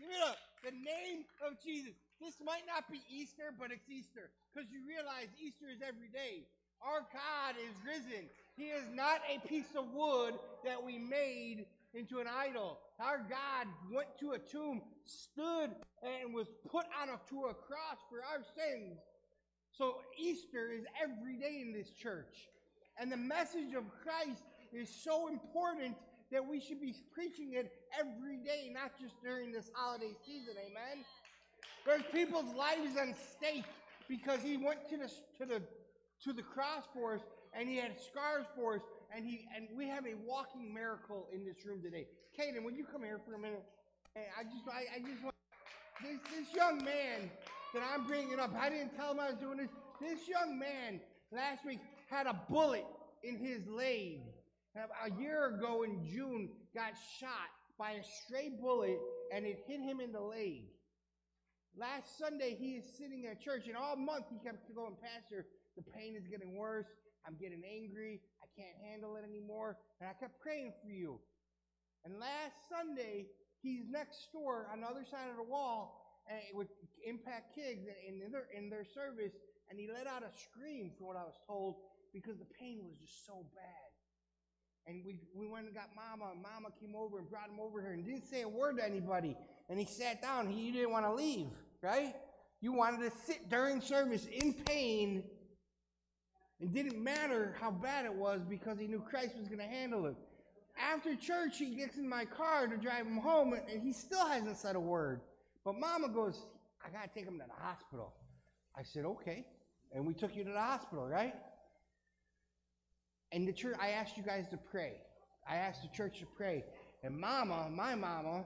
Give up. The name of Jesus. This might not be Easter, but it's Easter because you realize Easter is every day. Our God is risen. He is not a piece of wood that we made into an idol. Our God went to a tomb, stood, and was put on a, to a cross for our sins. So Easter is every day in this church. And the message of Christ is so important that we should be preaching it every day, not just during this holiday season. Amen. There's people's lives on stake because he went to the to the to the cross for us and he had scars for us and he and we have a walking miracle in this room today. Caden, would you come here for a minute? Hey, I just I, I just want this this young man that I'm bringing up. I didn't tell him I was doing this. This young man last week had a bullet in his leg. A year ago in June, got shot by a stray bullet and it hit him in the leg. Last Sunday, he is sitting at church, and all month he kept going, Pastor, the pain is getting worse. I'm getting angry. I can't handle it anymore. And I kept praying for you. And last Sunday, he's next door on the other side of the wall and with Impact Kids in their, in their service, and he let out a scream, from what I was told, because the pain was just so bad. And we, we went and got Mama, and Mama came over and brought him over here and didn't say a word to anybody. And he sat down. He didn't want to leave, right? You wanted to sit during service in pain it didn't matter how bad it was because he knew Christ was going to handle it. After church, he gets in my car to drive him home, and he still hasn't said a word. But Mama goes, I got to take him to the hospital. I said, okay. And we took you to the hospital, right? And the church, I asked you guys to pray. I asked the church to pray. And Mama, my Mama,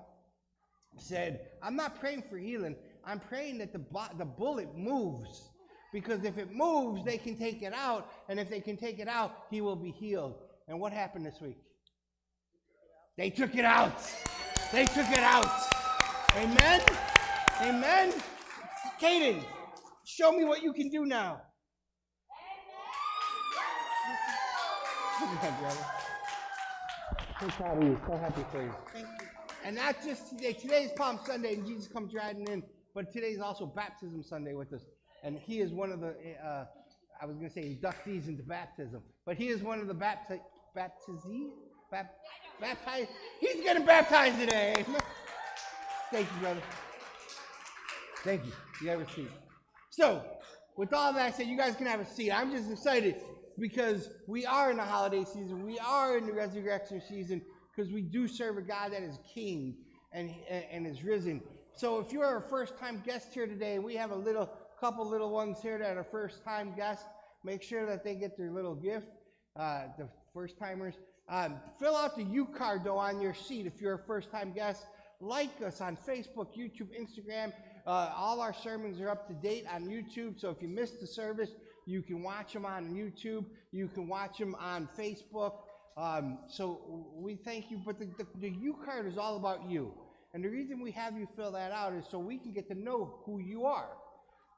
said, I'm not praying for healing. I'm praying that the, the bullet moves because if it moves, they can take it out. And if they can take it out, he will be healed. And what happened this week? They took it out. They took it out. Amen. Amen. Caden, show me what you can do now. brother. So proud of you. So happy for you. Thank you. And not just today. Today is Palm Sunday, and Jesus comes riding in. But today is also Baptism Sunday with us and he is one of the, uh, I was going to say inductees into baptism, but he is one of the bapti- baptizees, bap-. He's getting baptized today. Thank you, brother. Thank you. You have a seat. So, with all that said, you guys can have a seat. I'm just excited because we are in the holiday season. We are in the resurrection season because we do serve a God that is king and, and is risen. So if you're a first time guest here today, we have a little couple little ones here that are first time guests. Make sure that they get their little gift, uh, the first timers. Um, fill out the U card though on your seat if you're a first time guest. Like us on Facebook, YouTube, Instagram. Uh, all our sermons are up to date on YouTube. So if you missed the service, you can watch them on YouTube. You can watch them on Facebook. Um, so we thank you. But the, the, the U card is all about you. And the reason we have you fill that out is so we can get to know who you are.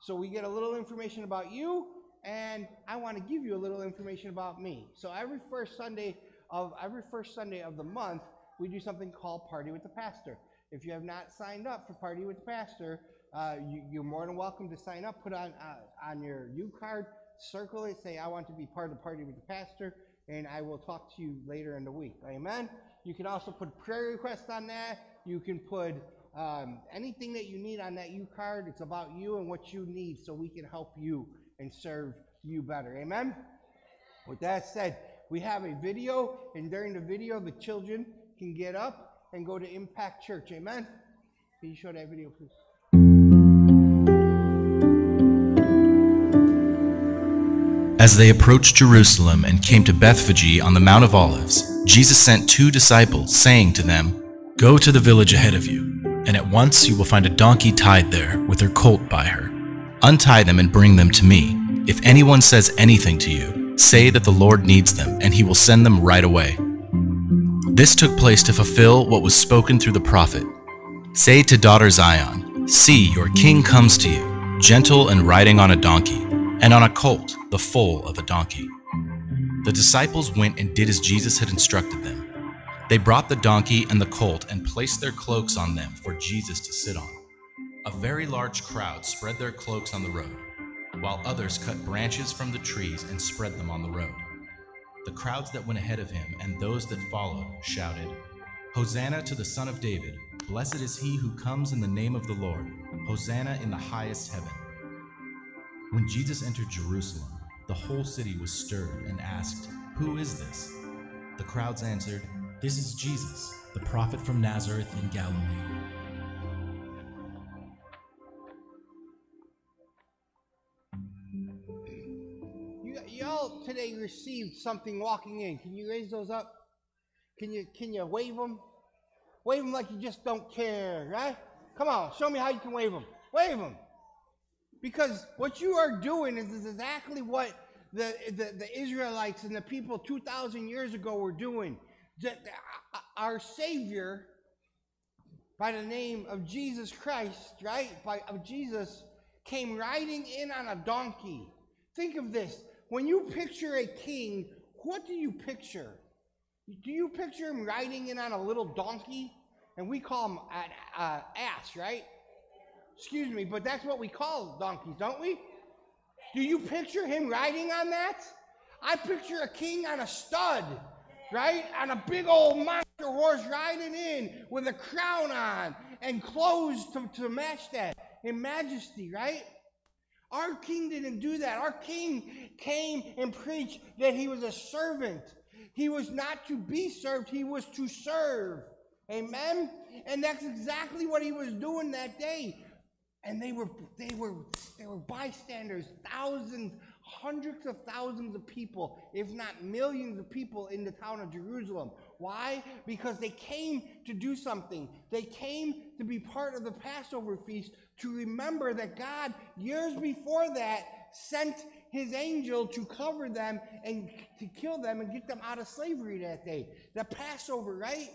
So we get a little information about you, and I want to give you a little information about me. So every first Sunday of every first Sunday of the month, we do something called Party with the Pastor. If you have not signed up for Party with the Pastor, uh, you, are more than welcome to sign up. Put on uh, on your U card, circle it, say I want to be part of the Party with the Pastor, and I will talk to you later in the week. Amen. You can also put prayer requests on that. You can put um, anything that you need on that U card, it's about you and what you need so we can help you and serve you better. Amen? With that said, we have a video, and during the video, the children can get up and go to Impact Church. Amen? Can you show that video, please? As they approached Jerusalem and came to Bethphage on the Mount of Olives, Jesus sent two disciples, saying to them, Go to the village ahead of you and at once you will find a donkey tied there with her colt by her. Untie them and bring them to me. If anyone says anything to you, say that the Lord needs them, and he will send them right away. This took place to fulfill what was spoken through the prophet. Say to daughter Zion, See, your king comes to you, gentle and riding on a donkey, and on a colt, the foal of a donkey. The disciples went and did as Jesus had instructed them They brought the donkey and the colt and placed their cloaks on them for Jesus to sit on. A very large crowd spread their cloaks on the road, while others cut branches from the trees and spread them on the road. The crowds that went ahead of him and those that followed shouted, Hosanna to the Son of David! Blessed is he who comes in the name of the Lord! Hosanna in the highest heaven! When Jesus entered Jerusalem, the whole city was stirred and asked, Who is this? The crowds answered, This is Jesus, the prophet from Nazareth in Galilee. Y'all today received something walking in. Can you raise those up? Can you can you wave them? Wave them like you just don't care, right? Come on, show me how you can wave them. Wave them. Because what you are doing is, is exactly what the, the, the Israelites and the people 2,000 years ago were doing. The- the- uh, uh, our Savior, by the name of Jesus Christ, right? By of Jesus, came riding in on a donkey. Think of this. When you picture a king, what do you picture? Do you picture him riding in on a little donkey? And we call him an uh, ass, right? Excuse me, but that's what we call donkeys, don't we? Do you picture him riding on that? I picture a king on a stud, right? On a big old monster horse riding in with a crown on and clothes to, to match that in majesty, right? Our king didn't do that. Our king came and preached that he was a servant. He was not to be served, he was to serve. Amen? And that's exactly what he was doing that day. And they were they were they were bystanders, thousands, hundreds of thousands of people, if not millions of people in the town of Jerusalem. Why? Because they came to do something. They came to be part of the Passover feast to remember that God, years before that, sent his angel to cover them and to kill them and get them out of slavery that day. The Passover, right?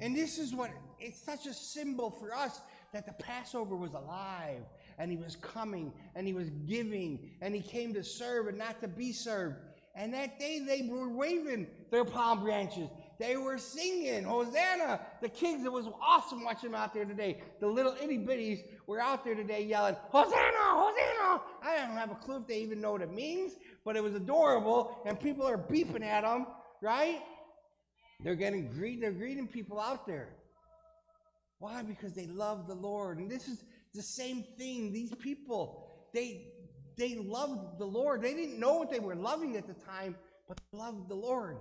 And this is what it's such a symbol for us that the Passover was alive and he was coming and he was giving and he came to serve and not to be served. And that day they were waving their palm branches. They were singing, Hosanna, the kids, it was awesome watching them out there today. The little itty bitties were out there today yelling, Hosanna, Hosanna. I don't have a clue if they even know what it means, but it was adorable. And people are beeping at them, right? They're getting greet, they're greeting people out there. Why? Because they love the Lord. And this is the same thing. These people, they they loved the Lord. They didn't know what they were loving at the time, but they loved the Lord.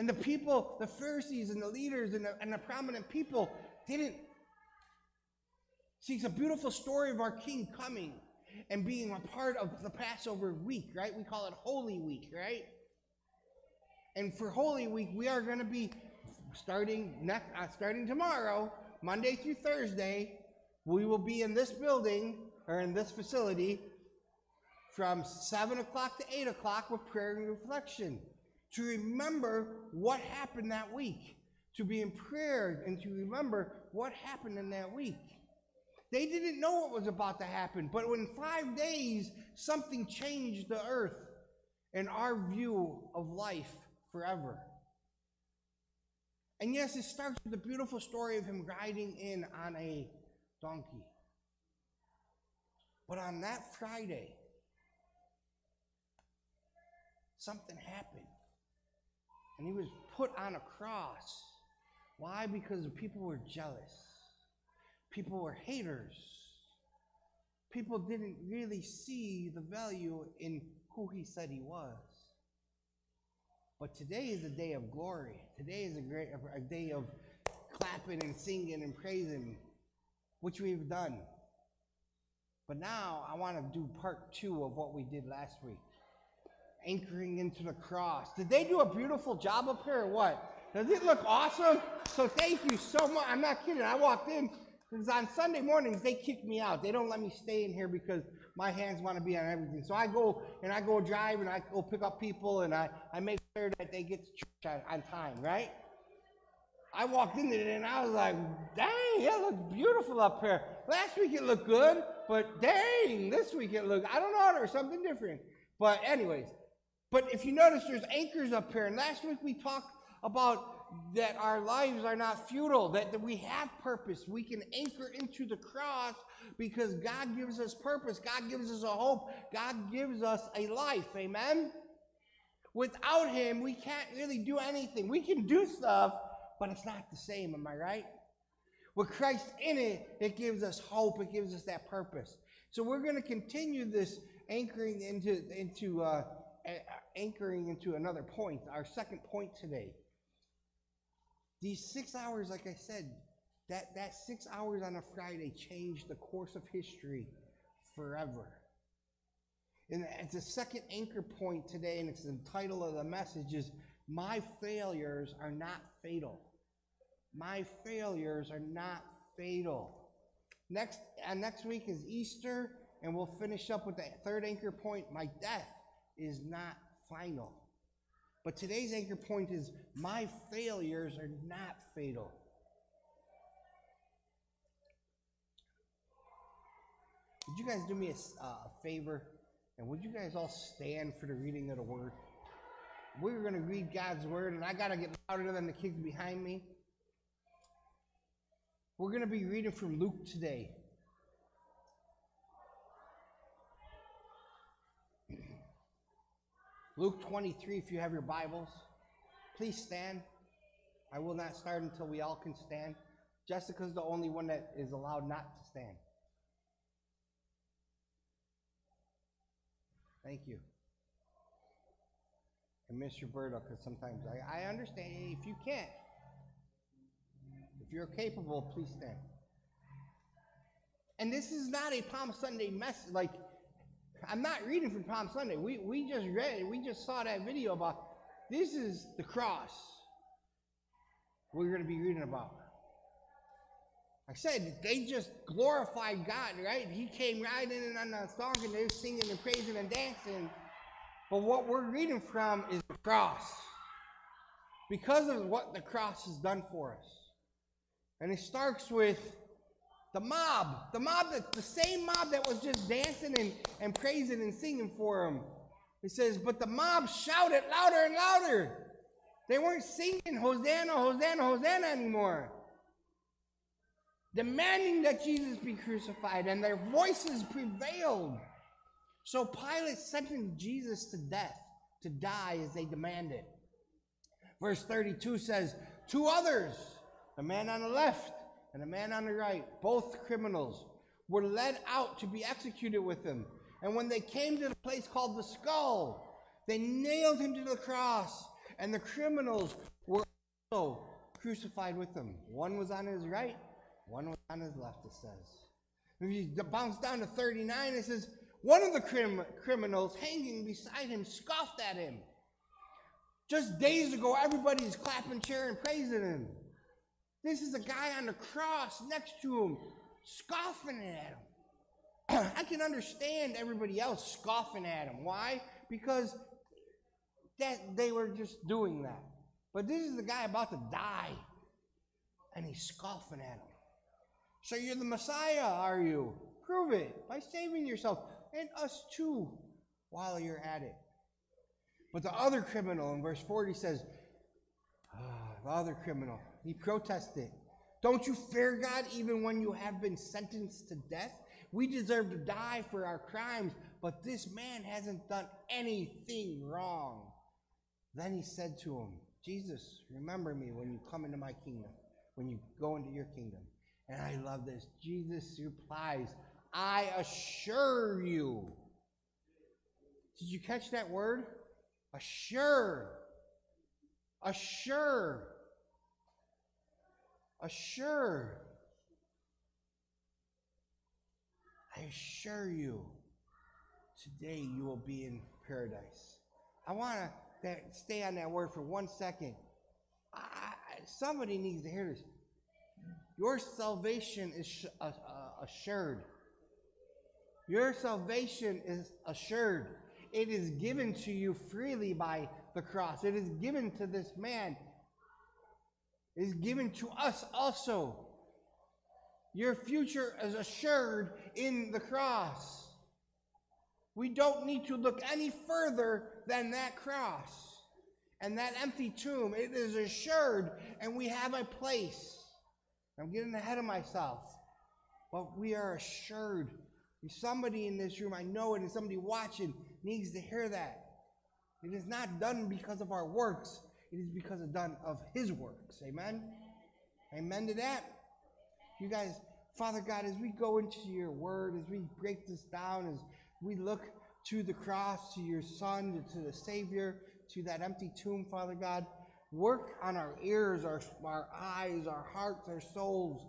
And the people, the Pharisees and the leaders and the, and the prominent people didn't. See, it's a beautiful story of our King coming and being a part of the Passover week, right? We call it Holy Week, right? And for Holy Week, we are going to be starting next, uh, starting tomorrow, Monday through Thursday. We will be in this building or in this facility from seven o'clock to eight o'clock with prayer and reflection to remember what happened that week, to be in prayer and to remember what happened in that week. They didn't know what was about to happen, but in five days, something changed the earth and our view of life forever. And yes, it starts with the beautiful story of him riding in on a donkey. But on that Friday, something happened. And he was put on a cross. Why? Because people were jealous. People were haters. People didn't really see the value in who he said he was. But today is a day of glory. Today is a great a day of clapping and singing and praising, which we've done. But now I want to do part two of what we did last week. Anchoring into the cross. Did they do a beautiful job up here or what? Does it look awesome? So thank you so much. I'm not kidding. I walked in because on Sunday mornings they kick me out. They don't let me stay in here because my hands want to be on everything. So I go and I go drive and I go pick up people and I, I make sure that they get to church on, on time, right? I walked in there and I was like, dang, it looks beautiful up here. Last week it looked good, but dang, this week it looked, I don't know, there's something different. But anyways, but if you notice, there's anchors up here. And last week we talked about that our lives are not futile, that, that we have purpose. We can anchor into the cross because God gives us purpose. God gives us a hope. God gives us a life. Amen? Without Him, we can't really do anything. We can do stuff, but it's not the same. Am I right? With Christ in it, it gives us hope. It gives us that purpose. So we're going to continue this anchoring into into uh, anchoring into another point. Our second point today. These six hours, like I said, that, that six hours on a Friday changed the course of history forever. And it's a second anchor point today, and it's the title of the message is My Failures Are Not Fatal. My failures are not fatal. Next, uh, next week is Easter, and we'll finish up with the third anchor point. My death is not final. But today's anchor point is my failures are not fatal. Would you guys do me a, uh, a favor? And would you guys all stand for the reading of the word? We're going to read God's word, and I got to get louder than the kids behind me. We're going to be reading from Luke today. Luke 23, if you have your Bibles, please stand. I will not start until we all can stand. Jessica's the only one that is allowed not to stand. Thank you. And Miss Roberta, because sometimes I, I understand if you can't. If you're capable, please stand. And this is not a Palm Sunday message. Like, I'm not reading from Palm Sunday. We, we just read, we just saw that video about this is the cross we're going to be reading about. I said they just glorified God, right? He came riding in on the song and they were singing and praising and dancing. But what we're reading from is the cross. Because of what the cross has done for us. And it starts with the mob. The mob, that, the same mob that was just dancing and, and praising and singing for him. It says, but the mob shouted louder and louder. They weren't singing Hosanna, Hosanna, Hosanna anymore demanding that Jesus be crucified, and their voices prevailed. So Pilate sentenced Jesus to death, to die as they demanded. Verse 32 says, Two others, the man on the left and a man on the right, both criminals, were led out to be executed with him. And when they came to the place called the skull, they nailed him to the cross, and the criminals were also crucified with him. One was on his right, one was on his left, it says. If you bounce down to 39, it says, one of the crim- criminals hanging beside him scoffed at him. Just days ago, everybody's clapping, cheering, praising him. This is a guy on the cross next to him, scoffing at him. I can understand everybody else scoffing at him. Why? Because that they were just doing that. But this is the guy about to die, and he's scoffing at him. So you're the Messiah, are you? Prove it by saving yourself and us too while you're at it. But the other criminal in verse 40 says, ah, the other criminal, he protested. Don't you fear God even when you have been sentenced to death? We deserve to die for our crimes, but this man hasn't done anything wrong. Then he said to him, Jesus, remember me when you come into my kingdom, when you go into your kingdom. And I love this. Jesus replies, I assure you. Did you catch that word? Assure. Assure. Assure. I assure you, today you will be in paradise. I want to stay on that word for one second. I, somebody needs to hear this. Your salvation is uh, uh, assured. Your salvation is assured. It is given to you freely by the cross. It is given to this man. Is given to us also. Your future is assured in the cross. We don't need to look any further than that cross. And that empty tomb, it is assured, and we have a place. I'm getting ahead of myself. But we are assured. Somebody in this room, I know it, and somebody watching needs to hear that. It is not done because of our works, it is because of done of his works. Amen? Amen to that. You guys, Father God, as we go into your word, as we break this down, as we look to the cross, to your Son, to the Savior, to that empty tomb, Father God. Work on our ears, our, our eyes, our hearts, our souls.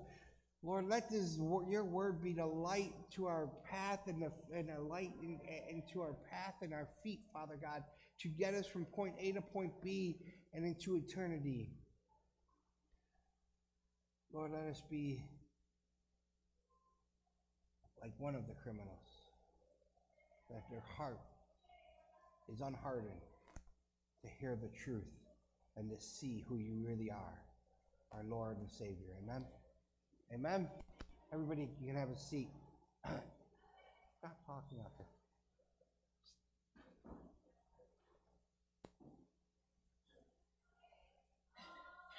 Lord, let this your word be the light to our path and, the, and a light in, into our path and our feet, Father God, to get us from point A to point B and into eternity. Lord, let us be like one of the criminals, that their heart is unhardened to hear the truth and to see who you really are, our Lord and Savior. Amen. Amen. Everybody, you can have a seat. Stop talking out there.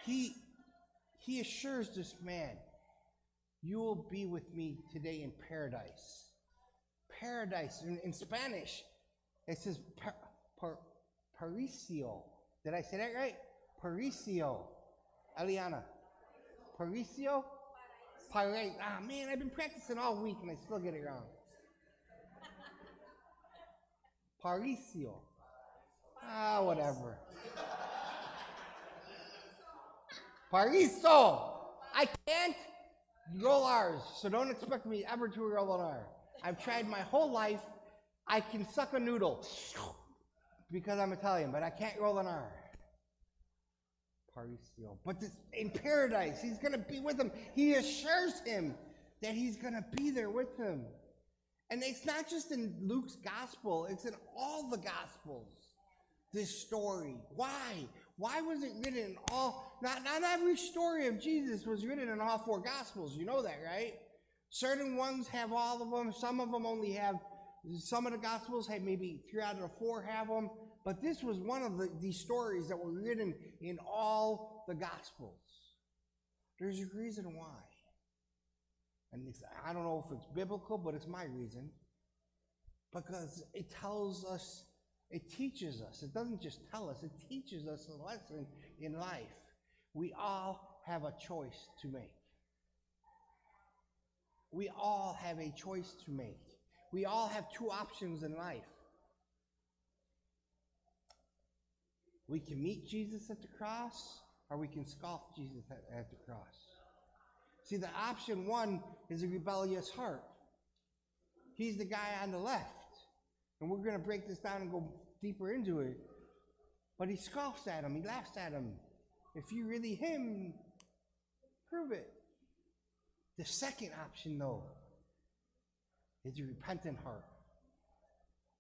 He, he assures this man, You will be with me today in paradise. Paradise in, in Spanish, it says par, par, Paricio. Did I say that right? Paricio. Eliana. Paricio? Pirate. Ah, man, I've been practicing all week and I still get it wrong. Paricio. Ah, whatever. Pariso. I can't roll R's, so don't expect me ever to roll an R. I've tried my whole life. I can suck a noodle because I'm Italian, but I can't roll an R. Paricio. But this, in paradise, he's going to be with him. He assures him that he's going to be there with him. And it's not just in Luke's gospel, it's in all the gospels. This story. Why? Why was it written in all? Not, not every story of Jesus was written in all four gospels. You know that, right? Certain ones have all of them. Some of them only have some of the Gospels have maybe three out of the four have them, but this was one of the, these stories that were written in all the Gospels. There's a reason why. And I don't know if it's biblical, but it's my reason. Because it tells us, it teaches us. It doesn't just tell us, it teaches us a lesson in life. We all have a choice to make. We all have a choice to make. We all have two options in life. We can meet Jesus at the cross, or we can scoff Jesus at, at the cross. See, the option one is a rebellious heart. He's the guy on the left. And we're going to break this down and go deeper into it. But he scoffs at him, he laughs at him. If you really him, prove it. The second option, though, is a repentant heart.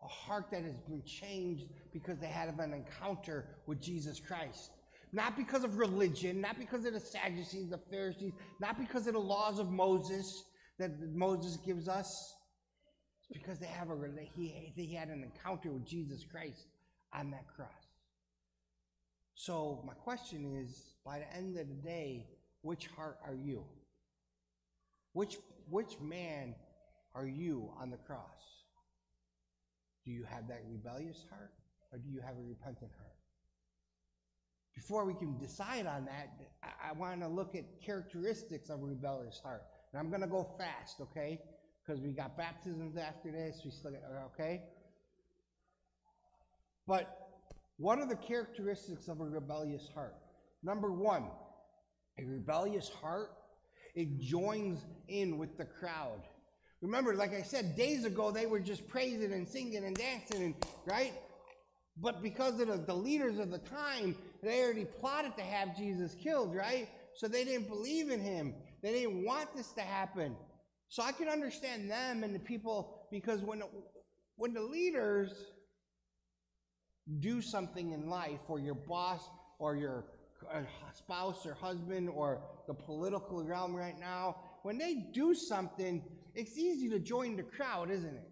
A heart that has been changed because they had an encounter with Jesus Christ. Not because of religion, not because of the Sadducees, the Pharisees, not because of the laws of Moses that Moses gives us. It's because they have a he, he had an encounter with Jesus Christ on that cross. So my question is, by the end of the day, which heart are you? Which which man are you on the cross? Do you have that rebellious heart or do you have a repentant heart? Before we can decide on that, I, I want to look at characteristics of a rebellious heart. And I'm going to go fast, okay? Because we got baptisms after this. We still got, okay? But what are the characteristics of a rebellious heart? Number one, a rebellious heart, it joins in with the crowd. Remember, like I said, days ago they were just praising and singing and dancing, and, right? But because of the, leaders of the time, they already plotted to have Jesus killed, right? So they didn't believe in him. They didn't want this to happen. So I can understand them and the people because when when the leaders do something in life, or your boss, or your uh, spouse, or husband, or the political realm right now, when they do something, it's easy to join the crowd, isn't it?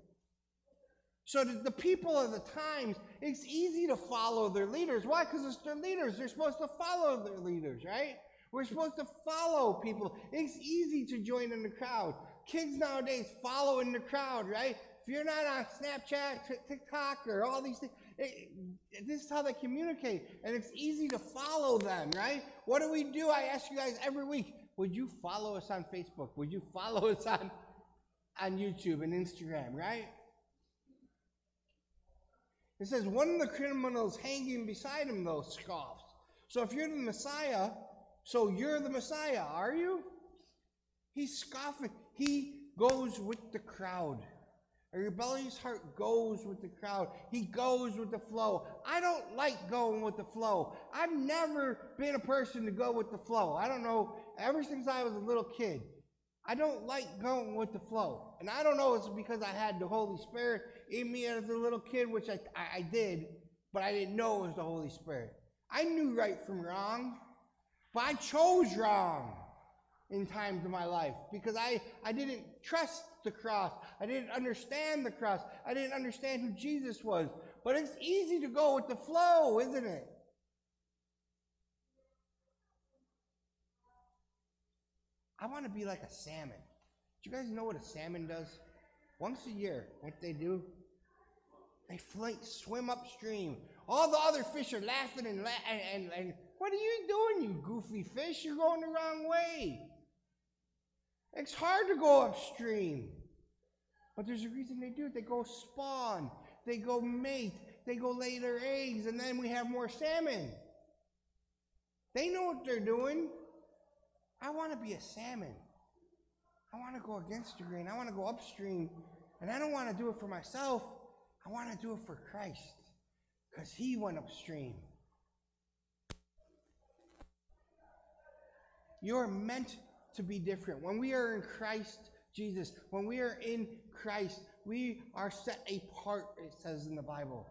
So the people of the times, it's easy to follow their leaders. Why? Because it's their leaders. They're supposed to follow their leaders, right? We're supposed to follow people. It's easy to join in the crowd. Kids nowadays follow in the crowd, right? If you're not on Snapchat, TikTok, or all these things, it, this is how they communicate. And it's easy to follow them, right? What do we do? I ask you guys every week. Would you follow us on Facebook? Would you follow us on, on YouTube and Instagram, right? It says, one of the criminals hanging beside him, though, scoffs. So if you're the Messiah, so you're the Messiah, are you? He's scoffing. He goes with the crowd. A rebellious heart goes with the crowd. He goes with the flow. I don't like going with the flow. I've never been a person to go with the flow. I don't know, ever since I was a little kid, I don't like going with the flow. And I don't know it's because I had the Holy Spirit in me as a little kid, which I, I, I did, but I didn't know it was the Holy Spirit. I knew right from wrong, but I chose wrong in times of my life because I, I didn't trust the cross. I didn't understand the cross. I didn't understand who Jesus was. But it's easy to go with the flow, isn't it? I want to be like a salmon. Do you guys know what a salmon does? Once a year, what they do? They fly, swim upstream. All the other fish are laughing and, la- and, and, and what are you doing, you goofy fish? You're going the wrong way. It's hard to go upstream. But there's a reason they do it. They go spawn, they go mate, they go lay their eggs, and then we have more salmon. They know what they're doing. I want to be a salmon. I want to go against the grain. I want to go upstream. And I don't want to do it for myself. I want to do it for Christ because he went upstream. You're meant to be different. When we are in Christ Jesus, when we are in Christ, we are set apart, it says in the Bible.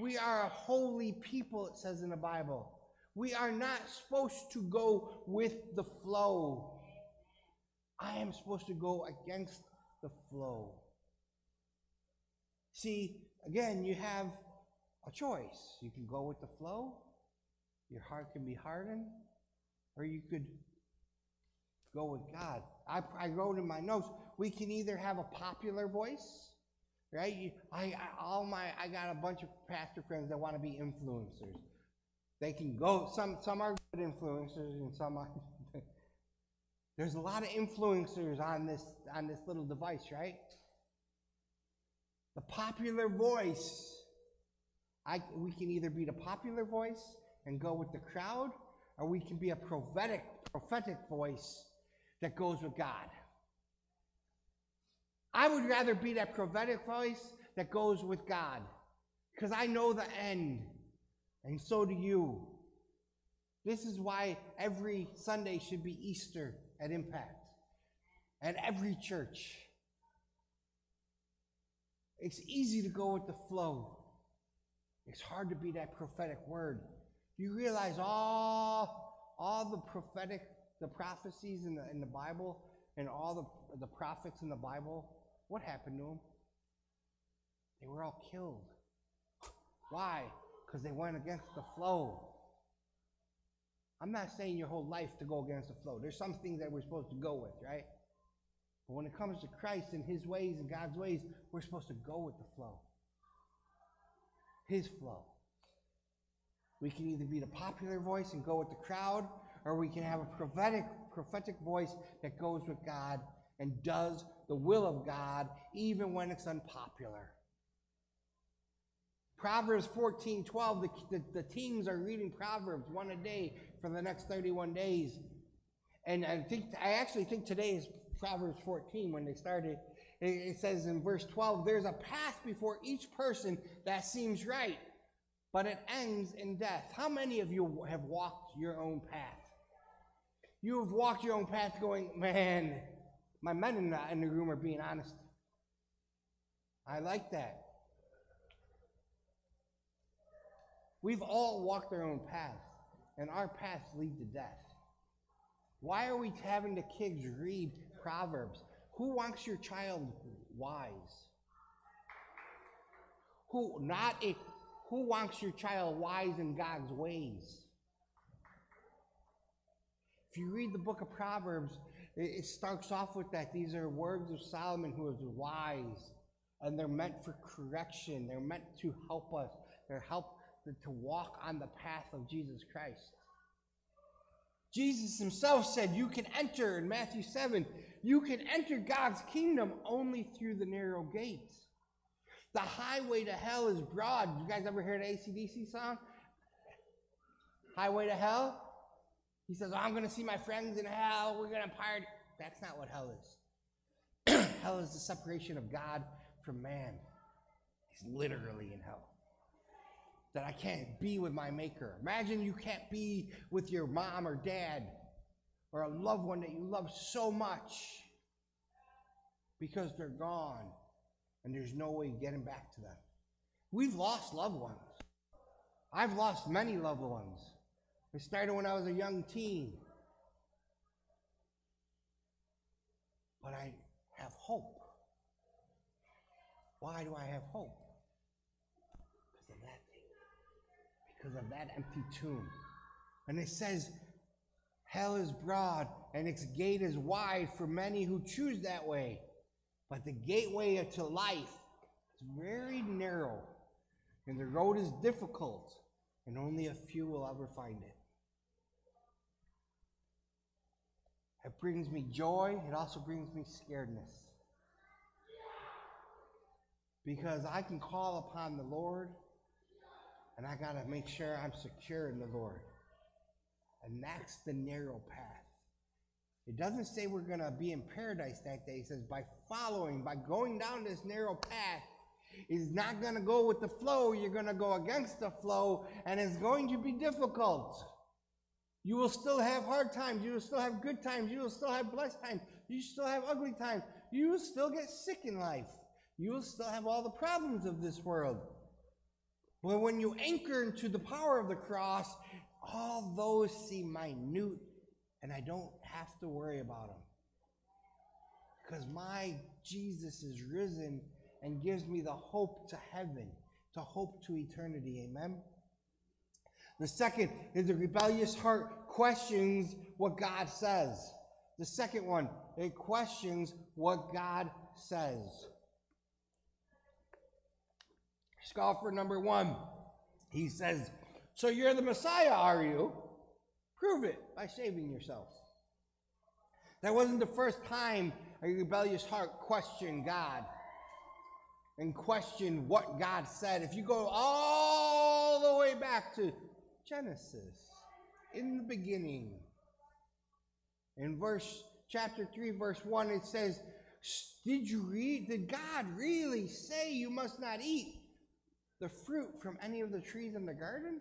We are a holy people, it says in the Bible. We are not supposed to go with the flow. I am supposed to go against the flow. See, again, you have a choice. You can go with the flow, your heart can be hardened, or you could go with God. I, I wrote in my notes, we can either have a popular voice, right? I, I, all my, I got a bunch of pastor friends that want to be influencers. They can go, some, some are good influencers and some are. There's a lot of influencers on this, on this little device, right? The popular voice. I, we can either be the popular voice and go with the crowd, or we can be a prophetic, prophetic voice that goes with God. I would rather be that prophetic voice that goes with God because I know the end, and so do you. This is why every Sunday should be Easter at Impact, and every church. It's easy to go with the flow. It's hard to be that prophetic word. You realize all, all the prophetic the prophecies in the, in the Bible and all the, the prophets in the Bible, what happened to them? They were all killed. Why? Because they went against the flow. I'm not saying your whole life to go against the flow. There's some things that we're supposed to go with, right? But when it comes to Christ and His ways and God's ways, we're supposed to go with the flow. His flow. We can either be the popular voice and go with the crowd, or we can have a prophetic, prophetic voice that goes with God and does the will of God even when it's unpopular. Proverbs 14 12, the, the, the teens are reading Proverbs one a day for the next 31 days. And I think I actually think today is Proverbs 14 when they started. It says in verse 12, there's a path before each person that seems right, but it ends in death. How many of you have walked your own path? You have walked your own path going, man, my men in the, in the room are being honest. I like that. We've all walked our own path, and our paths lead to death. Why are we having the kids read Proverbs? Who wants your child wise? Who not a who wants your child wise in God's ways? If you read the book of Proverbs, it, starts off with that. These are words of Solomon who is wise, and they're meant for correction. They're meant to help us. They're help to walk on the path of Jesus Christ. Jesus himself said, You can enter in Matthew 7, you can enter God's kingdom only through the narrow gates. The highway to hell is broad. You guys ever heard an ACDC song? Highway to hell? He says, oh, I'm going to see my friends in hell. We're going to party. That's not what hell is. hell is the separation of God from man. He's literally in hell. That I can't be with my maker. Imagine you can't be with your mom or dad or a loved one that you love so much because they're gone and there's no way getting back to them. We've lost loved ones. I've lost many loved ones. It started when I was a young teen. But I have hope. Why do I have hope? Because of that thing. Because of that empty tomb. And it says, Hell is broad and its gate is wide for many who choose that way. But the gateway to life is very narrow, and the road is difficult, and only a few will ever find it. It brings me joy, it also brings me scaredness. Because I can call upon the Lord, and I got to make sure I'm secure in the Lord. And that's the narrow path. It doesn't say we're going to be in paradise that day. It says by following, by going down this narrow path, is not going to go with the flow. You're going to go against the flow, and it's going to be difficult. You will still have hard times. You will still have good times. You will still have blessed times. You still have ugly times. You will still get sick in life. You will still have all the problems of this world. But when you anchor into the power of the cross, all those seem minute and I don't have to worry about them. Because my Jesus is risen and gives me the hope to heaven, to hope to eternity. Amen. The second is the rebellious heart questions what God says. The second one, it questions what God says. Scoffer number one, he says, So you're the Messiah, are you? Prove it by saving yourself. That wasn't the first time a rebellious heart questioned God and questioned what God said. If you go all the way back to Genesis, in the beginning, in verse chapter 3, verse 1, it says, Did you read? Did God really say you must not eat the fruit from any of the trees in the garden?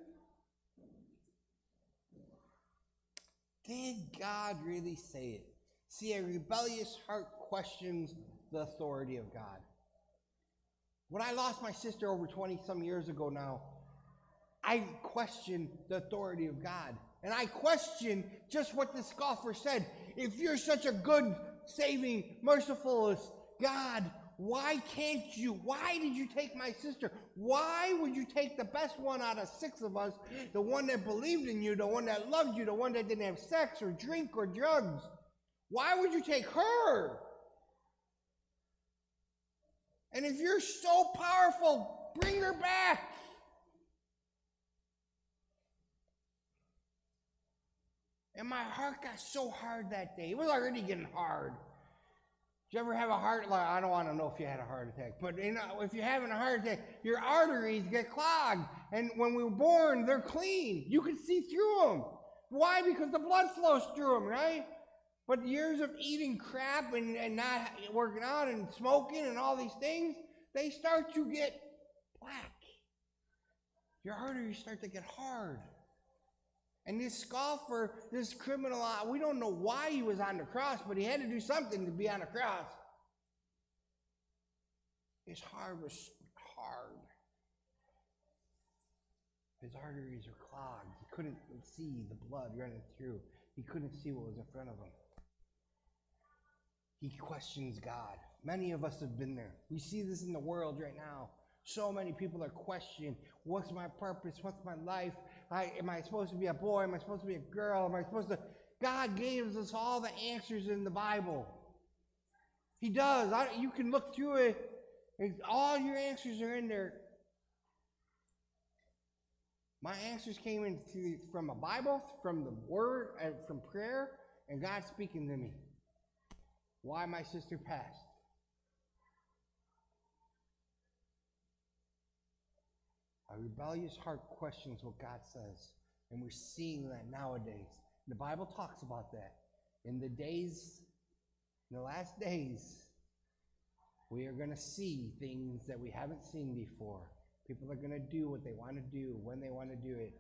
Did God really say it? See, a rebellious heart questions the authority of God. When I lost my sister over 20 some years ago now, I question the authority of God. And I question just what the scoffer said. If you're such a good, saving, merciful God, why can't you? Why did you take my sister? Why would you take the best one out of six of us, the one that believed in you, the one that loved you, the one that didn't have sex or drink or drugs? Why would you take her? And if you're so powerful, bring her back. And my heart got so hard that day. It was already getting hard. Did you ever have a heart? Like, I don't want to know if you had a heart attack, but you know, if you're having a heart attack, your arteries get clogged, and when we were born, they're clean. You can see through them. Why? Because the blood flows through them, right? But years of eating crap and, and not working out and smoking and all these things, they start to get black. Your arteries start to get hard. And this scoffer, this criminal, uh, we don't know why he was on the cross, but he had to do something to be on the cross. His heart was hard. His arteries were clogged. He couldn't see the blood running through. He couldn't see what was in front of him. He questions God. Many of us have been there. We see this in the world right now. So many people are questioning, what's my purpose? What's my life? I, am I supposed to be a boy? Am I supposed to be a girl? Am I supposed to? God gives us all the answers in the Bible. He does. I, you can look through it. all your answers are in there. My answers came in through, from a Bible, from the Word, and from prayer, and God speaking to me. Why my sister passed. A rebellious heart questions what God says. And we're seeing that nowadays. The Bible talks about that. In the days, in the last days, we are going to see things that we haven't seen before. People are going to do what they want to do when they want to do it.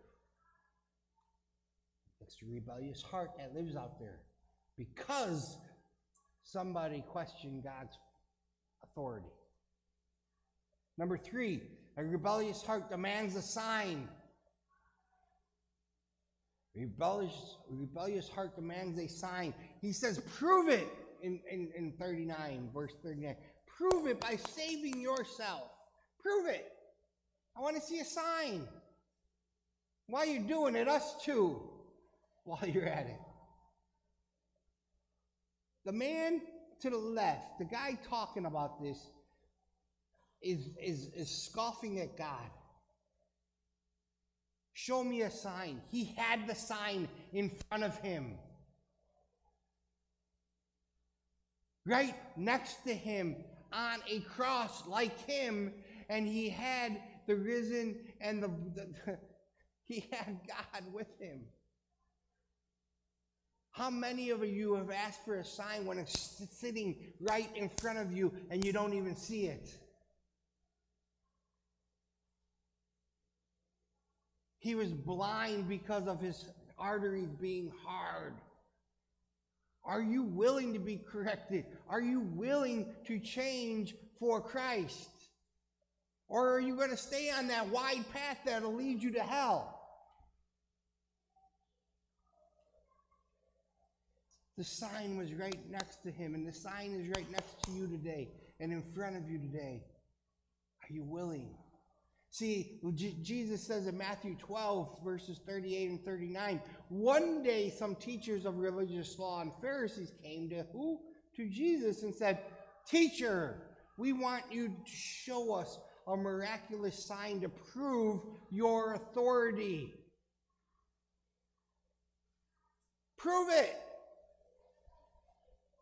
It's the rebellious heart that lives out there because somebody questioned God's authority. Number three, a rebellious heart demands a sign. Rebellious, rebellious heart demands a sign. He says, prove it in, in, in 39, verse 39. Prove it by saving yourself. Prove it. I want to see a sign. While you're doing it, us too, while you're at it. The man to the left, the guy talking about this, is, is, is scoffing at God. Show me a sign. He had the sign in front of him. Right next to him on a cross like him, and he had the risen and the, the, the he had God with him. How many of you have asked for a sign when it's sitting right in front of you and you don't even see it? He was blind because of his arteries being hard. Are you willing to be corrected? Are you willing to change for Christ? Or are you going to stay on that wide path that'll lead you to hell? The sign was right next to him, and the sign is right next to you today and in front of you today. Are you willing? See, Jesus says in Matthew 12, verses 38 and 39, one day some teachers of religious law and Pharisees came to who? To Jesus and said, Teacher, we want you to show us a miraculous sign to prove your authority. Prove it.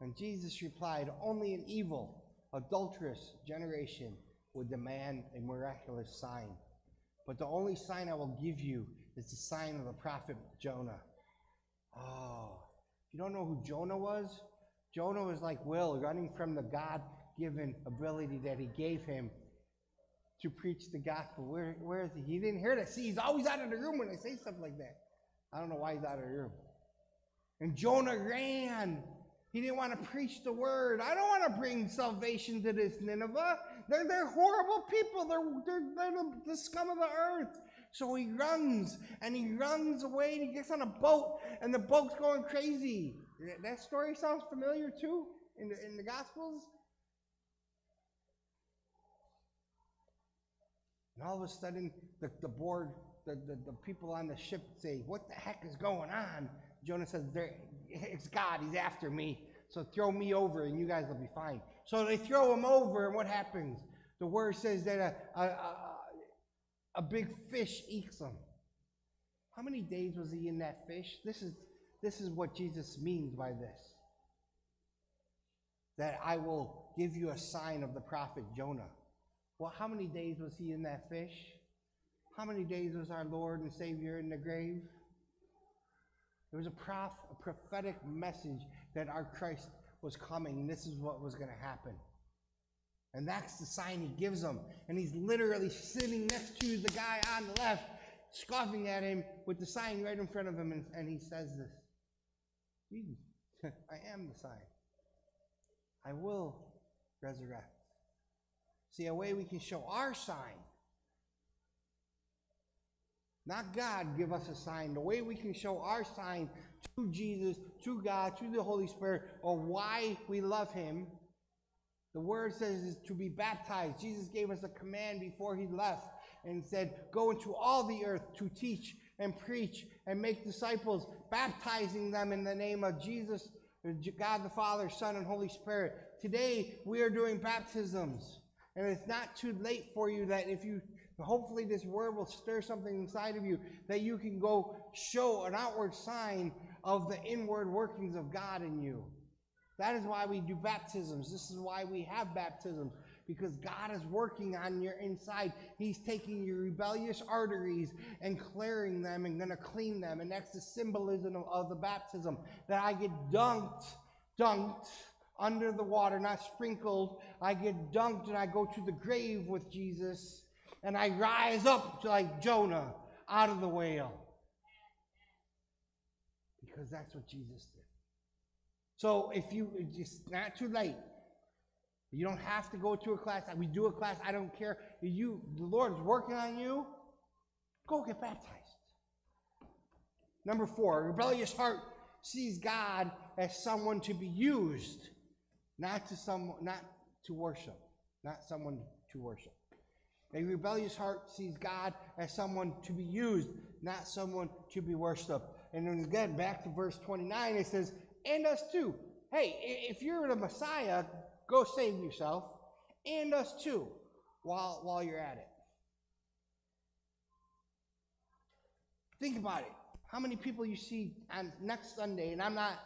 And Jesus replied, Only an evil, adulterous generation would demand a miraculous sign. But the only sign I will give you is the sign of the prophet Jonah. Oh, you don't know who Jonah was? Jonah was like Will, running from the God given ability that he gave him to preach the gospel. Where, where is he? He didn't hear that. See, he's always out of the room when I say stuff like that. I don't know why he's out of the room. And Jonah ran. He didn't want to preach the word. I don't want to bring salvation to this Nineveh. They're, they're horrible people. They're, they're, they're the scum of the earth. So he runs and he runs away and he gets on a boat and the boat's going crazy. That story sounds familiar too in the, in the Gospels. And all of a sudden, the, the board, the, the, the people on the ship say, What the heck is going on? Jonah says, It's God. He's after me. So throw me over and you guys will be fine. So they throw him over, and what happens? The word says that a, a, a, a big fish eats him. How many days was he in that fish? This is, this is what Jesus means by this. That I will give you a sign of the prophet Jonah. Well, how many days was he in that fish? How many days was our Lord and Savior in the grave? There was a, prof, a prophetic message that our Christ was coming, and this is what was going to happen. And that's the sign he gives them. And he's literally sitting next to the guy on the left, scoffing at him with the sign right in front of him, and, and he says this I am the sign. I will resurrect. See, a way we can show our sign. Not God give us a sign. The way we can show our sign to Jesus, to God, to the Holy Spirit, or why we love Him, The word says is to be baptized. Jesus gave us a command before he left and said, Go into all the earth to teach and preach and make disciples, baptizing them in the name of Jesus, God the Father, Son, and Holy Spirit. Today we are doing baptisms. And it's not too late for you that if you hopefully this word will stir something inside of you that you can go show an outward sign of the inward workings of God in you. That is why we do baptisms. This is why we have baptisms because God is working on your inside. He's taking your rebellious arteries and clearing them and going to clean them. And that's the symbolism of, of, the baptism that I get dunked, dunked under the water, not sprinkled. I get dunked and I go to the grave with Jesus and I rise up like Jonah out of the whale. Because that's what Jesus did. So if you, it's not too late. You don't have to go to a class. We do a class. I don't care. You, the Lord's working on you. Go get baptized. Number four, rebellious heart sees God as someone to be used, not to some, not to worship, not someone to worship. A rebellious heart sees God as someone to be used, not someone to be worshipped. And then again, back to verse 29, it says, and us too. Hey, if you're the Messiah, go save yourself, and us too, while, while you're at it. Think about it. How many people you see on next Sunday, and I'm not,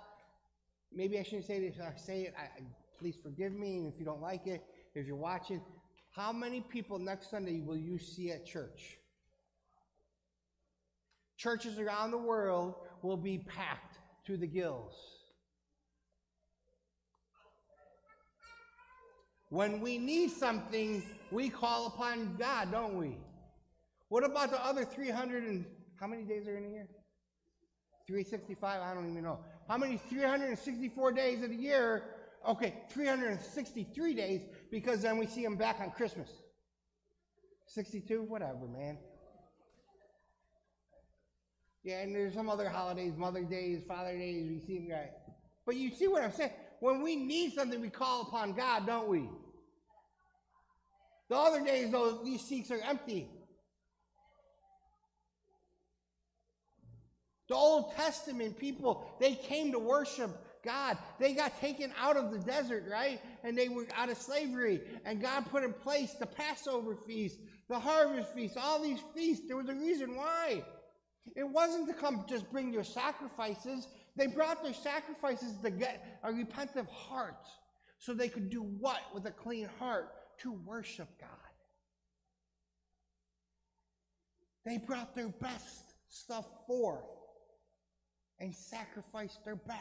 maybe I shouldn't say this, I say it, I, please forgive me, if you don't like it, if you're watching, how many people next Sunday will you see at church? Churches around the world will be packed to the gills. When we need something, we call upon God, don't we? What about the other 300 and how many days are in a year? 365? I don't even know. How many 364 days of the year Okay, 363 days because then we see him back on Christmas. 62, whatever, man. Yeah, and there's some other holidays, Mother Days, Father's Days, we see right. But you see what I'm saying? When we need something, we call upon God, don't we? The other days, though, these seats are empty. The Old Testament people, they came to worship God. They got taken out of the desert, right? And they were out of slavery. And God put in place the Passover feast, the harvest feast, all these feasts. There was a reason why. It wasn't to come just bring your sacrifices. They brought their sacrifices to get a repentant heart so they could do what with a clean heart? To worship God. They brought their best stuff forth and sacrificed their best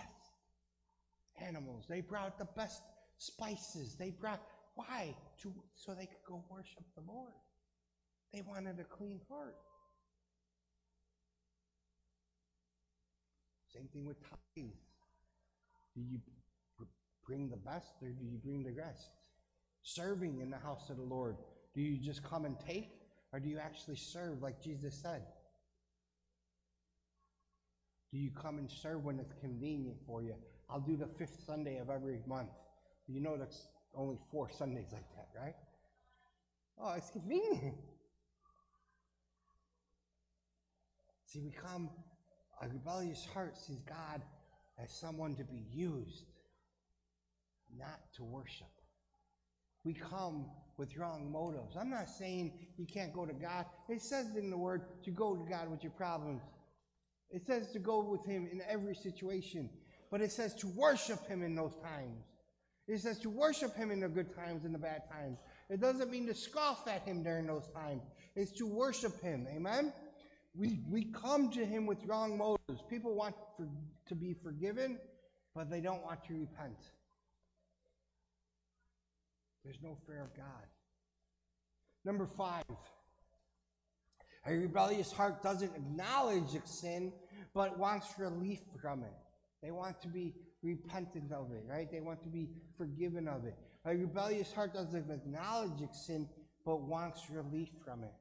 animals. They brought the best spices. They brought, why? To, so they could go worship the Lord. They wanted a clean heart. Same thing with tithes. Do you bring the best or do you bring the rest? Serving in the house of the Lord. Do you just come and take or do you actually serve like Jesus said? Do you come and serve when it's convenient for you? I'll do the fifth Sunday of every month. You know that's only four Sundays like that, right? Oh, it's convenient. See, we come, a rebellious heart sees God as someone to be used, not to worship. We come with wrong motives. I'm not saying you can't go to God. It says in the Word to go to God with your problems. It says to go with Him in every situation but it says to worship him in those times. It says to worship him in the good times and the bad times. It doesn't mean to scoff at him during those times. It's to worship him. Amen? We, we come to him with wrong motives. People want for, to be forgiven, but they don't want to repent. There's no fear of God. Number five, a rebellious heart doesn't acknowledge sin, but wants relief from it. They want to be repentant of it, right? They want to be forgiven of it. A rebellious heart doesn't acknowledge sin, but wants relief from it.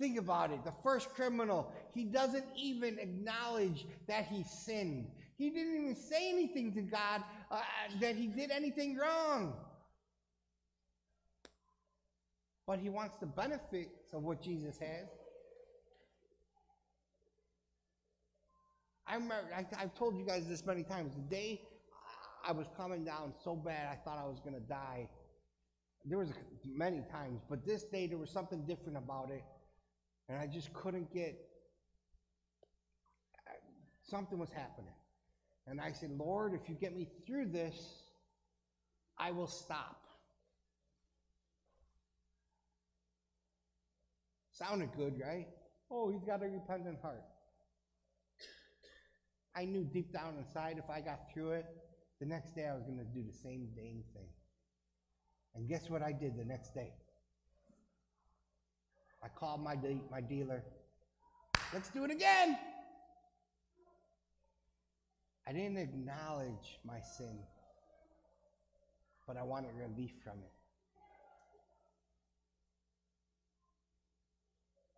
Think about it. The first criminal, he doesn't even acknowledge that he sinned. He didn't even say anything to God uh, that he did anything wrong. but he wants the benefits of what Jesus has. I remember, I, I've told you guys this many times. The day I was coming down so bad, I thought I was going to die. There was many times, but this day there was something different about it, and I just couldn't get. Something was happening, and I said, "Lord, if you get me through this, I will stop." Sounded good, right? Oh, he's got a repentant heart. I knew deep down inside if I got through it, the next day I was going to do the same dang thing. And guess what I did the next day? I called my, de- my dealer. Let's do it again. I didn't acknowledge my sin, but I wanted relief from it.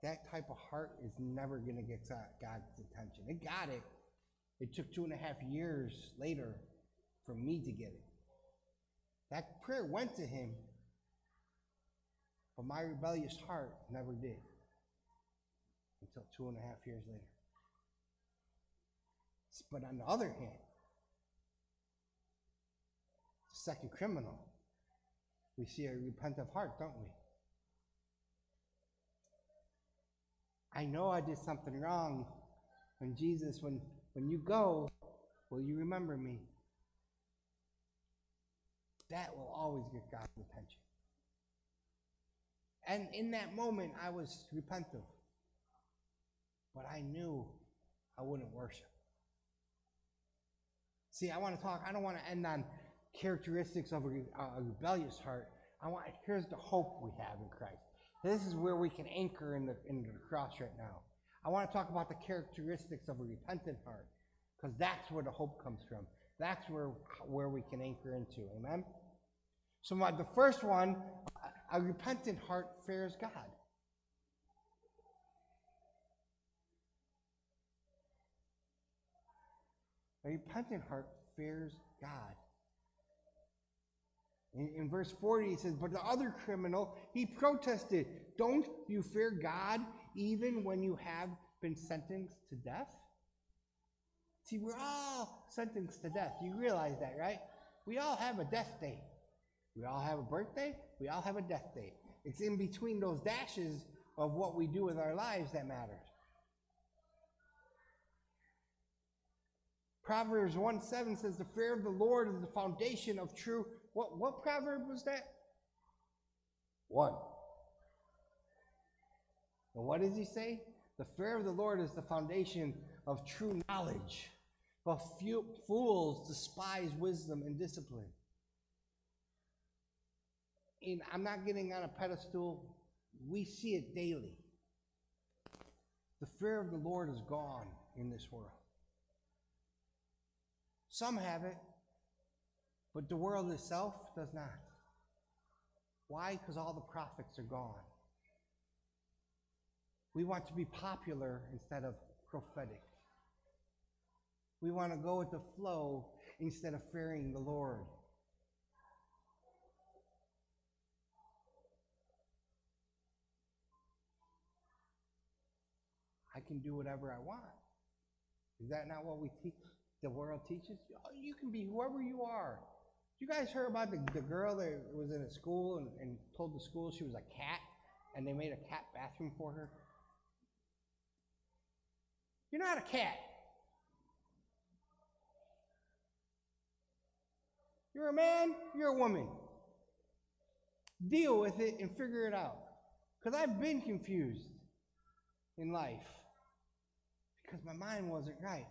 That type of heart is never going to get God's attention. It got it. It took two and a half years later for me to get it. That prayer went to him, but my rebellious heart never did until two and a half years later. But on the other hand, the second criminal, we see a repentant heart, don't we? I know I did something wrong when Jesus, when, when you go, will you remember me? That will always get God's attention. And in that moment, I was repentant. But I knew I wouldn't worship. See, I want to talk, I don't want to end on characteristics of a, a rebellious heart. I want, here's the hope we have in Christ. This is where we can anchor in the, in the cross right now. I want to talk about the characteristics of a repentant heart because that's where the hope comes from. That's where, where we can anchor into. Amen? So, my, the first one, a repentant heart fears God. A repentant heart fears God. In, in, verse 40, he says, But the other criminal, he protested, Don't you fear God even when you have been sentenced to death? See, we're all sentenced to death. You realize that, right? We all have a death date. We all have a birthday. We all have a death date. It's in between those dashes of what we do with our lives that matters. Proverbs 1 7 says, The fear of the Lord is the foundation of true. What, what proverb was that? One. And what does he say? The fear of the Lord is the foundation of true knowledge. But few, fools despise wisdom and discipline. And I'm not getting on a pedestal. We see it daily. The fear of the Lord is gone in this world. Some have it, but the world itself does not. Why? Because all the prophets are gone. We want to be popular instead of prophetic. We want to go with the flow instead of fearing the Lord. I can do whatever I want. Is that not what we teach? The world teaches oh, you can be whoever you are. You guys heard about the, the girl that was in a school and, and told the school she was a cat, and they made a cat bathroom for her? You're not a cat. You're a man, you're a woman. Deal with it and figure it out. Because I've been confused in life because my mind wasn't right.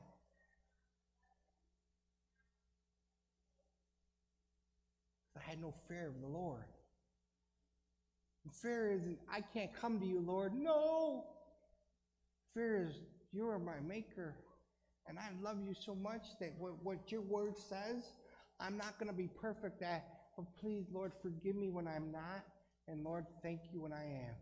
I had no fear of the Lord. And fear isn't, I can't come to you, Lord. No. Fear is, you are my maker. And I love you so much that what, what your word says, I'm not going to be perfect at, but please, Lord, forgive me when I'm not. And Lord, thank you when I am.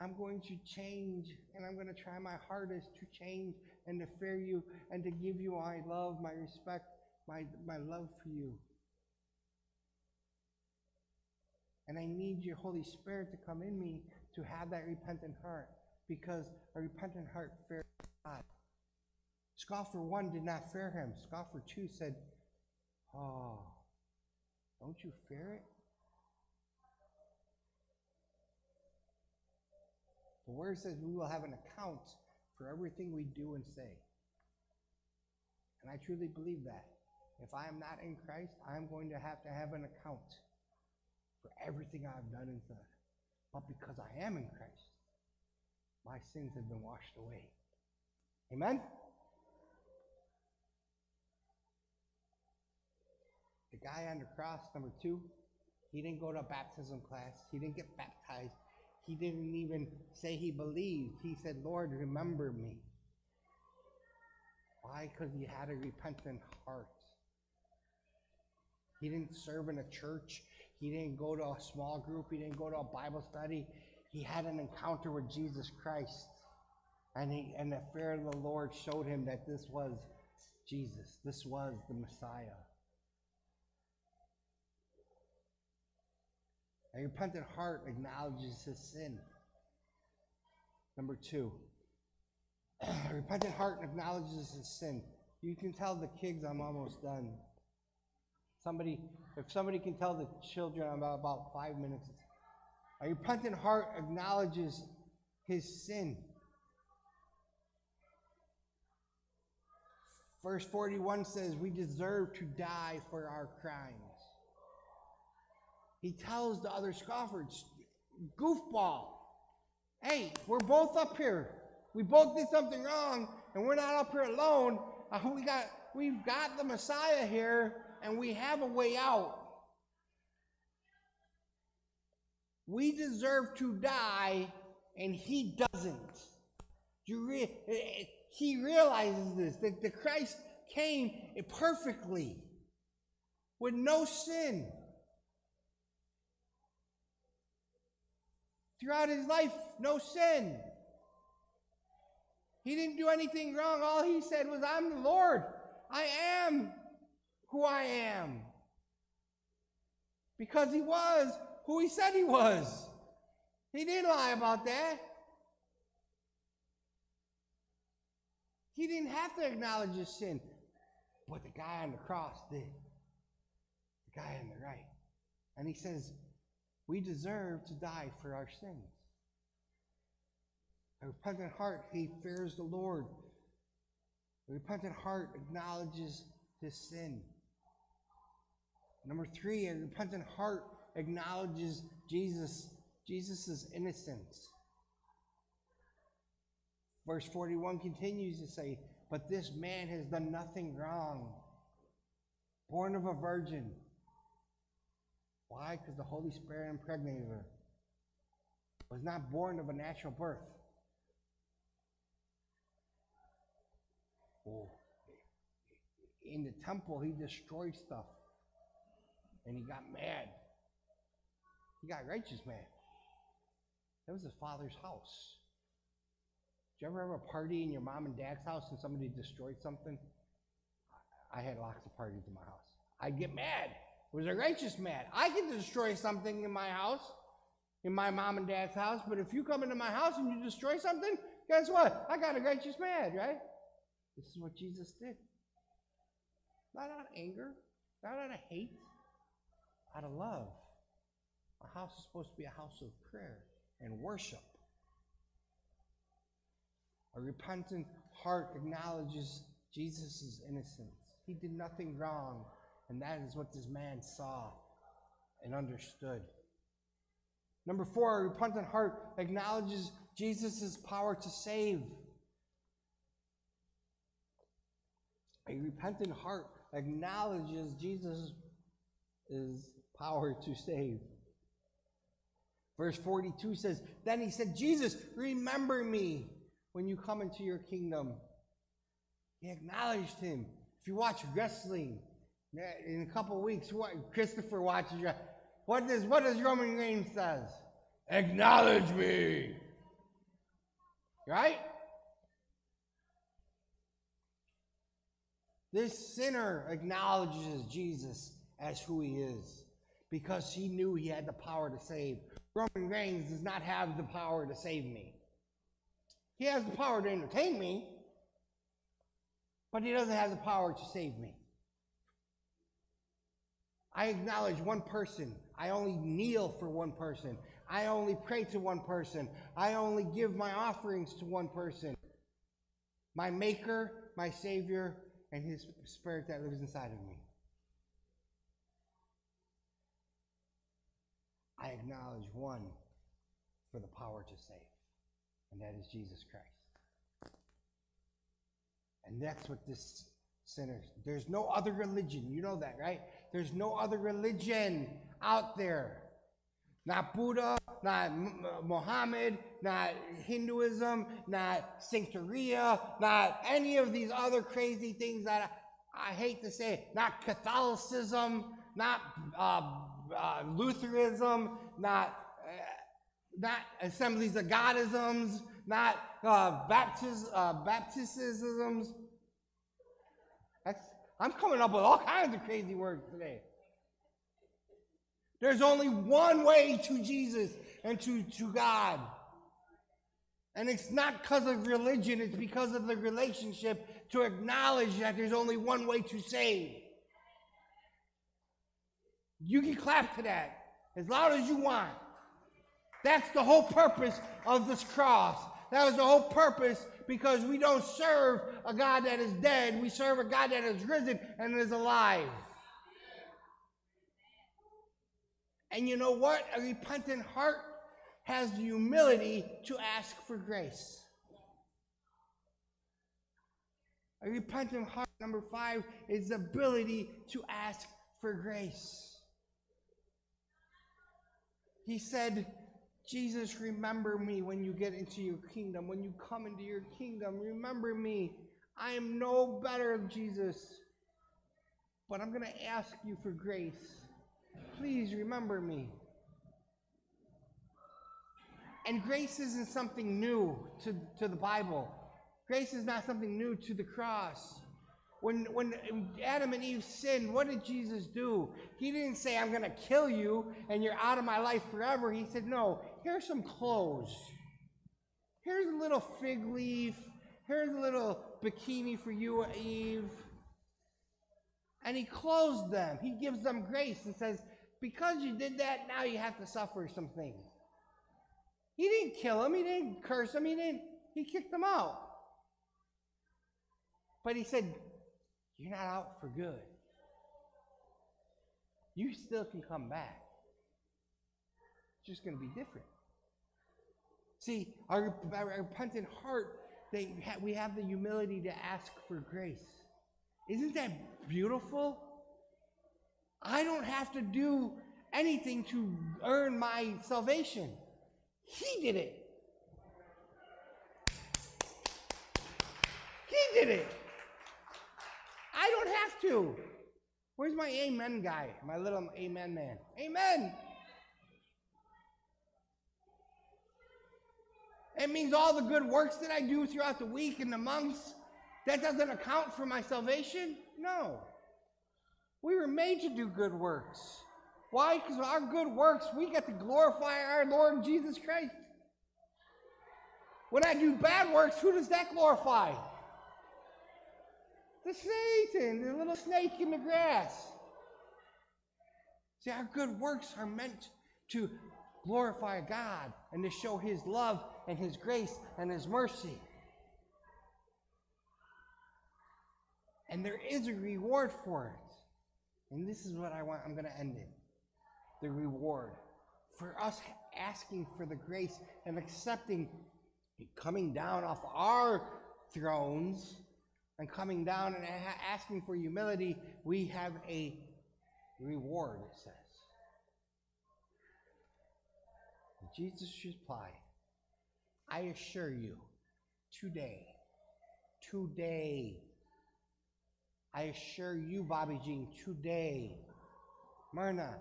I'm going to change and I'm going to try my hardest to change and to fear you and to give you my love, my respect, my, my love for you. And I need your Holy Spirit to come in me to have that repentant heart because a repentant heart fears God. Scoffer 1 did not fear him. Scoffer 2 said, Oh, don't you fear it? The word says we will have an account for everything we do and say. And I truly believe that. If I am not in Christ, I'm going to have to have an account for everything I've done and said. But because I am in Christ, my sins have been washed away. Amen? The guy on the cross, number two, he didn't go to baptism class. He didn't get baptized. He didn't even say he believed. He said, Lord, remember me. Why? Because he had a repentant heart. He didn't serve in a church. He didn't go to a small group. He didn't go to a Bible study. He had an encounter with Jesus Christ. And, he, and the fear of the Lord showed him that this was Jesus. This was the Messiah. A repentant heart acknowledges his sin. Number two, a repentant heart acknowledges his sin. You can tell the kids I'm almost done. Somebody, if somebody can tell the children I'm about, about five minutes. A repentant heart acknowledges his sin. Verse 41 says, We deserve to die for our crimes. He tells the other scoffers, goofball, hey, we're both up here. We both did something wrong, and we're not up here alone. Uh, we got, we've got the Messiah here, and we have a way out. We deserve to die, and he doesn't. You re- eh, eh, he realizes this that the Christ came perfectly with no sin. Throughout his life, no sin. He didn't do anything wrong. All he said was, I'm the Lord. I am who I am. Because he was who he said he was. He didn't lie about that. He didn't have to acknowledge his sin. But the guy on the cross did. The guy on the right. And he says, we deserve to die for our sins. A repentant heart, he fears the Lord. A repentant heart acknowledges his sin. Number three, a repentant heart acknowledges Jesus, Jesus' innocence. Verse 41 continues to say, But this man has done nothing wrong. Born of a virgin, why? Because the Holy Spirit impregnated her. Was not born of a natural birth. Oh. In the temple, he destroyed stuff. And he got mad. He got righteous mad. That was his father's house. Did you ever have a party in your mom and dad's house and somebody destroyed something? I had lots of parties in my house. I'd get mad was a righteous man. I can destroy something in my house, in my mom and dad's house, but if you come into my house and you destroy something, guess what? I got a righteous man, right? This is what Jesus did. Not out of anger, not out of hate, out of love. A house is supposed to be a house of prayer and worship. A repentant heart acknowledges Jesus' innocence. He did nothing wrong. And that is what this man saw and understood. Number four, a repentant heart acknowledges Jesus' power to save. A repentant heart acknowledges Jesus' power to save. Verse 42 says, Then he said, Jesus, remember me when you come into your kingdom. He acknowledged him. If you watch wrestling, in a couple weeks, what Christopher watches. What does what does Roman Reigns says? Acknowledge me. Right? This sinner acknowledges Jesus as who he is because he knew he had the power to save. Roman Reigns does not have the power to save me. He has the power to entertain me, but he doesn't have the power to save me. I acknowledge one person. I only kneel for one person. I only pray to one person. I only give my offerings to one person my Maker, my Savior, and His Spirit that lives inside of me. I acknowledge one for the power to save, and that is Jesus Christ. And that's what this sinner, there's no other religion. You know that, right? There's no other religion out there. Not Buddha, not Muhammad, not Hinduism, not Santeria, not any of these other crazy things that I, I hate to say, not Catholicism, not uh, uh, Lutheranism, not uh, not Assemblies of Godisms, not uh, baptism, uh, baptisms. That's, I'm coming up with all kinds of crazy words today. There's only one way to Jesus and to, to God. And it's not because of religion, it's because of the relationship to acknowledge that there's only one way to save. You can clap to that as loud as you want. That's the whole purpose of this cross. That was the whole purpose because we don't serve a God that is dead. We serve a God that is risen and is alive. And you know what? A repentant heart has the humility to ask for grace. A repentant heart, number five, is the ability to ask for grace. He said, Jesus, remember me when you get into your kingdom. When you come into your kingdom, remember me. I am no better, than Jesus, but I'm going to ask you for grace. Please remember me. And grace isn't something new to, to the Bible. Grace is not something new to the cross. When, when Adam and Eve sinned, what did Jesus do? He didn't say, I'm going to kill you and you're out of my life forever. He said, No, here's some clothes. Here's a little fig leaf. Here's a little bikini for you, Eve. And he clothes them. He gives them grace and says, Because you did that, now you have to suffer some things. He didn't kill him. He didn't curse him. He didn't. He kicked them out. But he said, you're not out for good. You still can come back. It's just going to be different. See, our, our repentant heart, they ha- we have the humility to ask for grace. Isn't that beautiful? I don't have to do anything to earn my salvation. He did it. He did it. I don't have to. Where's my amen guy? My little amen man. Amen. It means all the good works that I do throughout the week and the months, that doesn't account for my salvation? No. We were made to do good works. Why? Because our good works, we get to glorify our Lord Jesus Christ. When I do bad works, who does that glorify? The Satan, the little snake in the grass. See, our good works are meant to glorify God and to show His love and His grace and His mercy. And there is a reward for it. And this is what I want, I'm going to end it the reward for us asking for the grace and accepting and coming down off our thrones and coming down and asking for humility, we have a reward, it says. Jesus replied, I assure you, today, today, I assure you, Bobby Jean, today, Myrna,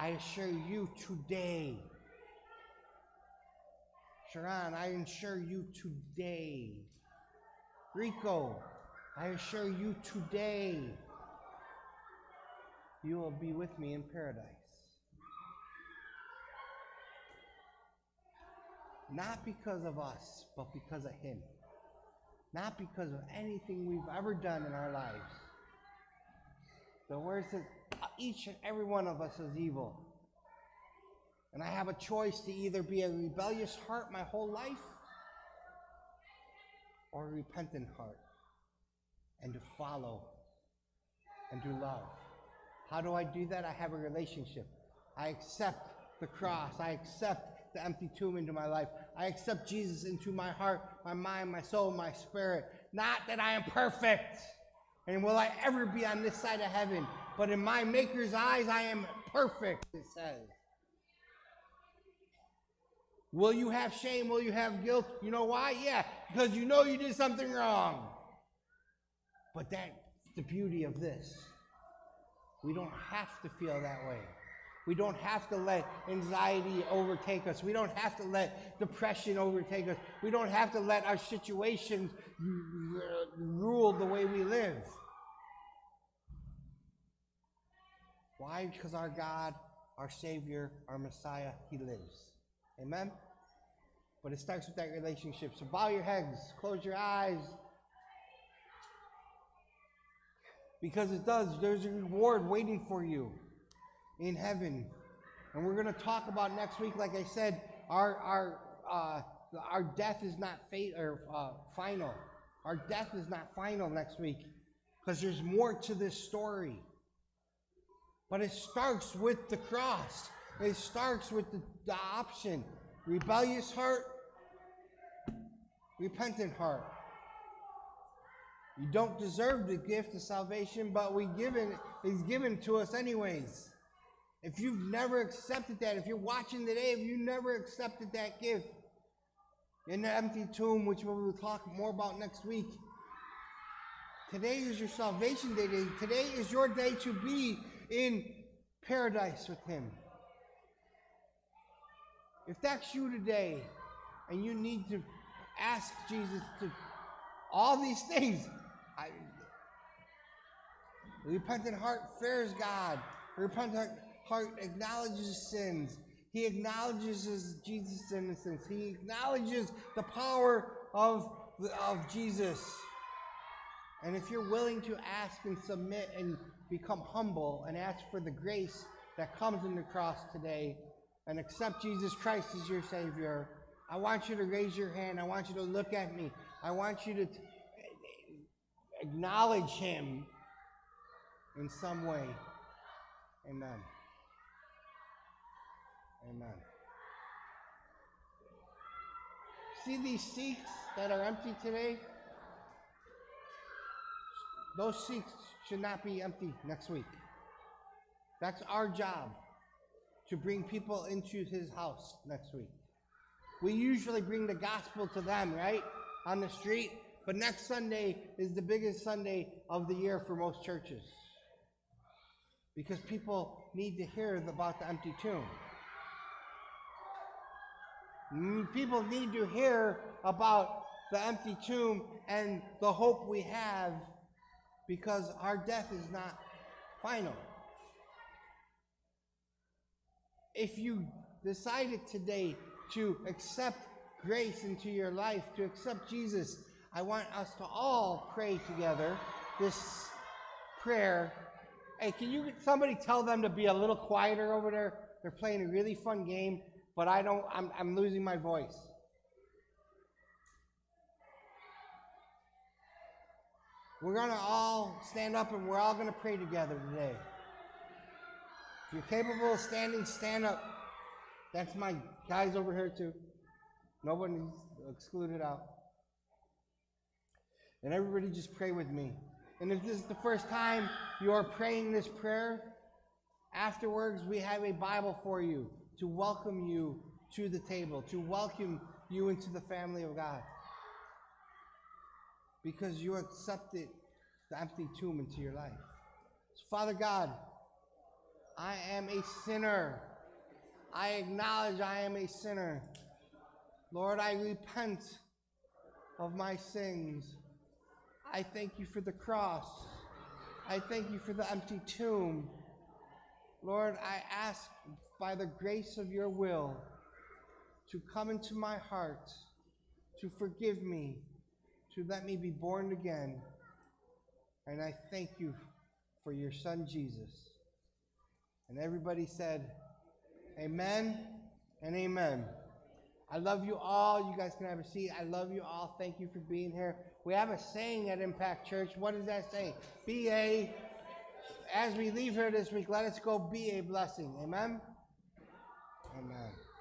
I assure you today, Sharon, I assure you today, Rico, I assure you today, you will be with me in paradise. Not because of us, but because of Him. Not because of anything we've ever done in our lives. The word says uh, each and every one of us is evil. And I have a choice to either be a rebellious heart my whole life or a repentant heart and to follow and to love. How do I do that? I have a relationship. I accept the cross. I accept the empty tomb into my life. I accept Jesus into my heart, my mind, my soul, my spirit. Not that I am perfect. And will I ever be on this side of heaven? But in my Maker's eyes, I am perfect, it says. Will you have shame? Will you have guilt? You know why? Yeah, because you know you did something wrong. But that's the beauty of this. We don't have to feel that way. We don't have to let anxiety overtake us. We don't have to let depression overtake us. We don't have to let our situations rule the way we live. Why? Because our God, our Savior, our Messiah, He lives. Amen? But it starts with that relationship. So bow your heads, close your eyes. Because it does. There's a reward waiting for you in heaven. And we're going to talk about next week, like I said, our, our, uh, our death is not fate or uh, final. Our death is not final next week because there's more to this story. But it starts with the cross. It starts with the, the option rebellious heart, repentant heart. You don't deserve the gift of salvation, but we given is given to us anyways. If you've never accepted that, if you're watching today, if you never accepted that gift in the empty tomb, which we will talk more about next week, today is your salvation day. Today is your day to be in paradise with Him. If that's you today, and you need to ask Jesus to all these things, I, repentant heart fears God. Repentant heart acknowledges sins. He acknowledges Jesus' innocence. He acknowledges the power of, of Jesus. And if you're willing to ask and submit and become humble and ask for the grace that comes in the cross today and accept Jesus Christ as your Savior, I want you to raise your hand. I want you to look at me. I want you to t- acknowledge Him in some way. Amen. Amen. See these seats that are empty today? Those seats should not be empty next week. That's our job to bring people into his house next week. We usually bring the gospel to them, right? On the street. But next Sunday is the biggest Sunday of the year for most churches. Because people need to hear about the empty tomb. Mm, people need to hear about the empty tomb and the hope we have because our death is not final. If you decided today to accept grace into your life, to accept Jesus, I want us to all pray together this prayer. Hey, can you somebody tell them to be a little quieter over there? They're playing a really fun game, but I don't I'm I'm losing my voice. We're going to all stand up and we're all going to pray together today. If you're capable of standing, stand up. That's my guys over here, too. Nobody's excluded out. And everybody just pray with me. And if this is the first time you are praying this prayer, afterwards we have a Bible for you to welcome you to the table, to welcome you into the family of God because you accepted the empty tomb into your life. So, Father God, I am a sinner. I acknowledge I am a sinner. Lord, I repent of my sins. I thank you for the cross. I thank you for the empty tomb. Lord, I ask by the grace of your will to come into my heart, to forgive me, to let me be born again. And I thank you for your son Jesus. And everybody said, Amen and amen. I love you all. You guys can have a seat. I love you all. Thank you for being here. We have a saying at Impact Church. What is that saying? Be a, as we leave here this week, let us go be a blessing. Amen? Amen.